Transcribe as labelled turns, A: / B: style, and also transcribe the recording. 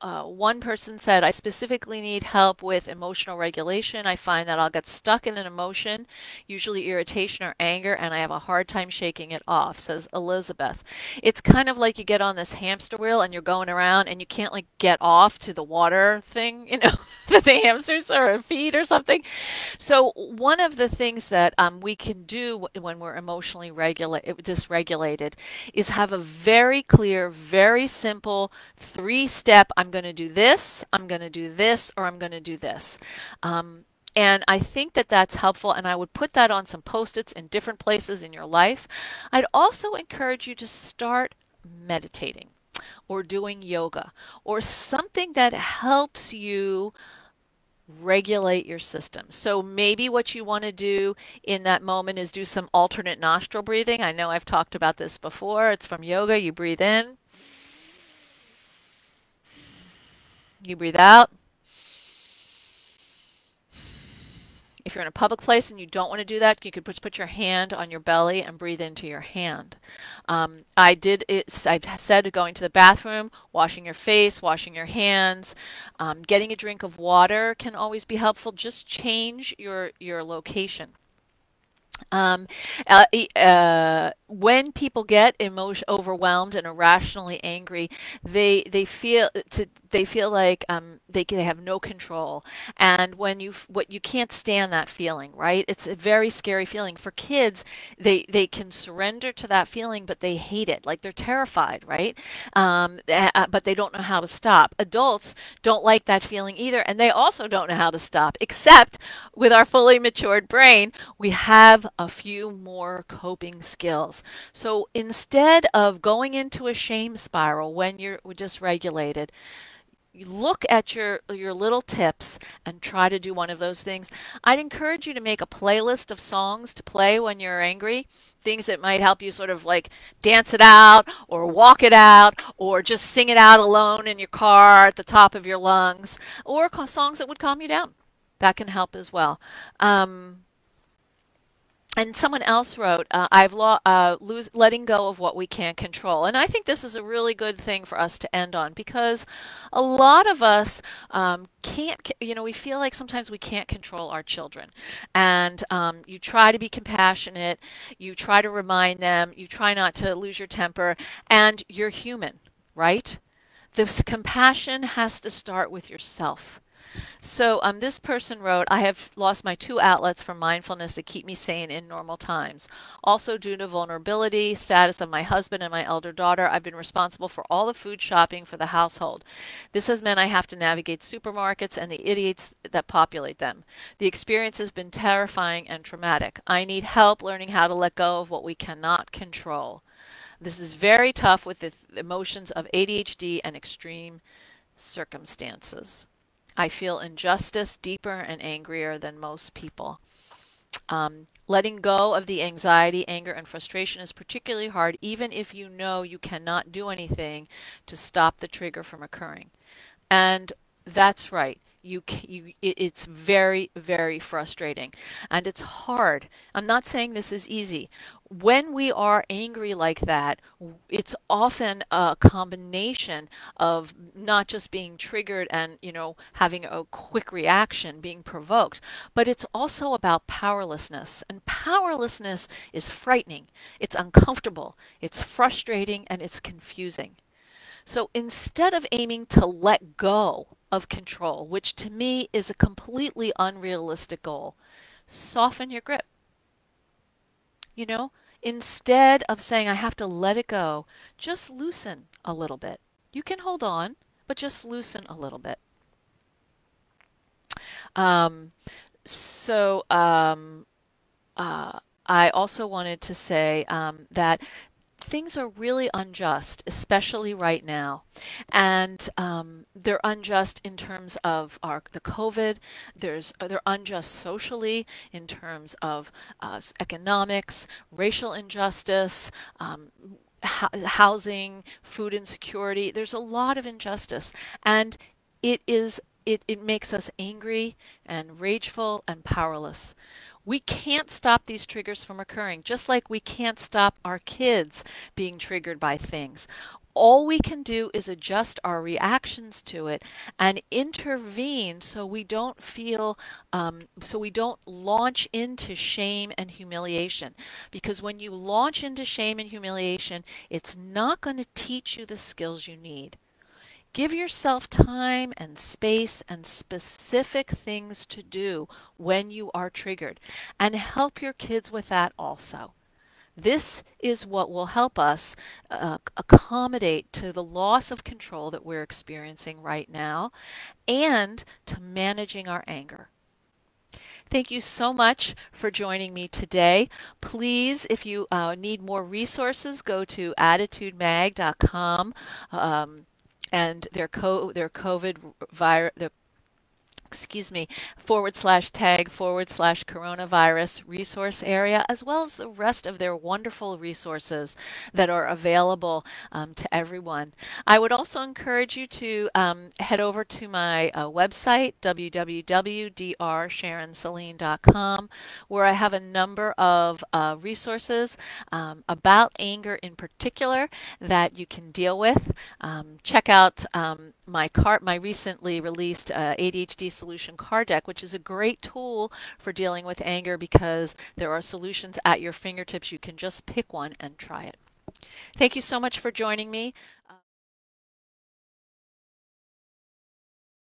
A: uh, one person said, I specifically need help with emotional regulation. I find that I'll get stuck in an emotion, usually irritation or anger, and I have a hard time shaking it off, says Elizabeth. It's kind of like you get on this hamster wheel and you're going around and you can't like get off to the water thing, you know, that the hamsters are feed or something. So one of the things that um, we can do when we're emotionally regula- dysregulated is have a very clear, very simple three-step. I'm going to do this, I'm going to do this, or I'm going to do this. Um, and I think that that's helpful, and I would put that on some post its in different places in your life. I'd also encourage you to start meditating or doing yoga or something that helps you regulate your system. So maybe what you want to do in that moment is do some alternate nostril breathing. I know I've talked about this before. It's from yoga. You breathe in, you breathe out. If you're in a public place and you don't want to do that, you could just put your hand on your belly and breathe into your hand. Um, I did it, I've said going to the bathroom, washing your face, washing your hands, um, getting a drink of water can always be helpful. Just change your, your location. Um, uh, uh, when people get emotion overwhelmed and irrationally angry, they they feel to, they feel like um, they they have no control. And when you what you can't stand that feeling, right? It's a very scary feeling for kids. They they can surrender to that feeling, but they hate it, like they're terrified, right? Um, uh, but they don't know how to stop. Adults don't like that feeling either, and they also don't know how to stop. Except with our fully matured brain, we have a few more coping skills. So instead of going into a shame spiral when you're dysregulated, look at your your little tips and try to do one of those things. I'd encourage you to make a playlist of songs to play when you're angry, things that might help you sort of like dance it out or walk it out or just sing it out alone in your car at the top of your lungs or songs that would calm you down. That can help as well. Um, and someone else wrote, uh, "I've uh, lose, letting go of what we can't control," and I think this is a really good thing for us to end on because a lot of us um, can't. You know, we feel like sometimes we can't control our children, and um, you try to be compassionate, you try to remind them, you try not to lose your temper, and you're human, right? This compassion has to start with yourself. So um, this person wrote, I have lost my two outlets for mindfulness that keep me sane in normal times. Also, due to vulnerability, status of my husband and my elder daughter, I've been responsible for all the food shopping for the household. This has meant I have to navigate supermarkets and the idiots that populate them. The experience has been terrifying and traumatic. I need help learning how to let go of what we cannot control. This is very tough with the emotions of ADHD and extreme circumstances. I feel injustice deeper and angrier than most people. Um, letting go of the anxiety, anger, and frustration is particularly hard, even if you know you cannot do anything to stop the trigger from occurring. And that's right you you it's very very frustrating. And it's hard. I'm not saying this is easy. When we are angry like that it's often a combination of not just being triggered and you know having a quick reaction being provoked but it's also about powerlessness. And powerlessness is frightening. It's uncomfortable. It's frustrating and it's confusing. So instead of aiming to let go of control, which to me is a completely unrealistic goal. Soften your grip. You know, instead of saying, I have to let it go, just loosen a little bit. You can hold on, but just loosen a little bit. Um, so, um, uh, I also wanted to say um, that things are really unjust, especially right now, and um, they're unjust in terms of our the COVID. There's they're unjust socially in terms of uh, economics, racial injustice. Um, housing, food insecurity. There's a lot of injustice, and it is it, it makes us angry and rageful and powerless. We can't stop these triggers from occurring, just like we can't stop our kids being triggered by things. All we can do is adjust our reactions to it and intervene so we don't feel, um, so we don't launch into shame and humiliation. Because when you launch into shame and humiliation, it's not going to teach you the skills you need. Give yourself time and space and specific things to do when you are triggered and help your kids with that also. This is what will help us uh, accommodate to the loss of control that we're experiencing right now and to managing our anger. Thank you so much for joining me today. Please, if you uh, need more resources, go to additudemag.com. Um, and their co their COVID virus the excuse me, forward slash tag forward slash coronavirus resource area, as well as the rest of their wonderful resources that are available um, to everyone. I would also encourage you to um, head over to my uh, website, www.drsharonsaline.com, where I have a number of uh, resources um, about anger in particular that you can deal with. Um, check out um, my cart, my recently released uh, ADHD solution card deck, which is a great tool for dealing with anger because there are solutions at your fingertips. You can just pick one and try it. Thank you so much for joining me.